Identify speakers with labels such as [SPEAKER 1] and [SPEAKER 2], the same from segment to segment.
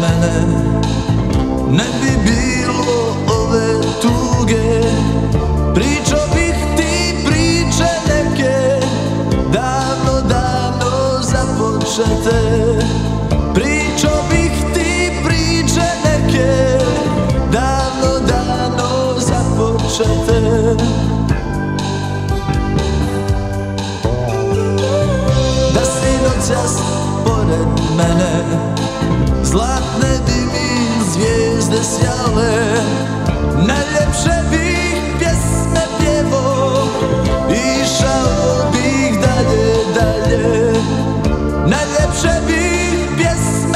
[SPEAKER 1] mene Ne bi bilo ove tuge. Pričao bih ti priče neke Davno, davno započete. Pričao bih ti priče neke Davno, davno započete. Da si noćas pored mene Zlatne bi mi zvijezde sjale Najljepše bih pjesme pjevo Išao bih dalje, dalje Najljepše bih pjesme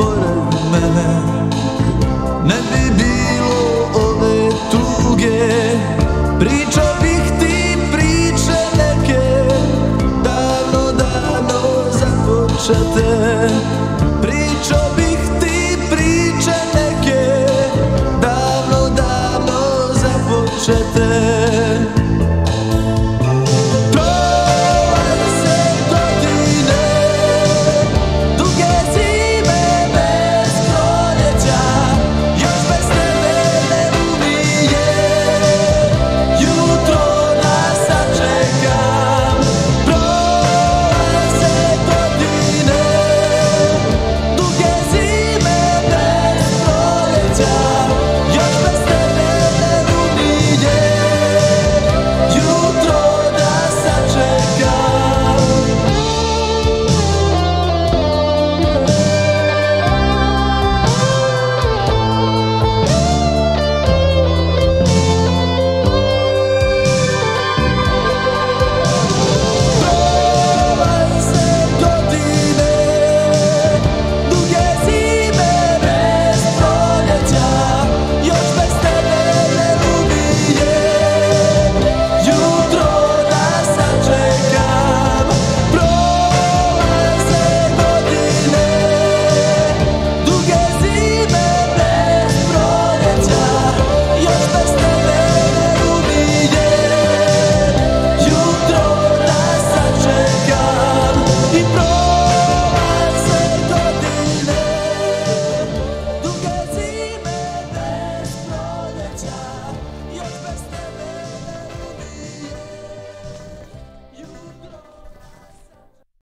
[SPEAKER 1] pored mene Ne bi bilo ove tuge. Pričao bih ti priče neke Davno, davno započete